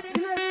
fucking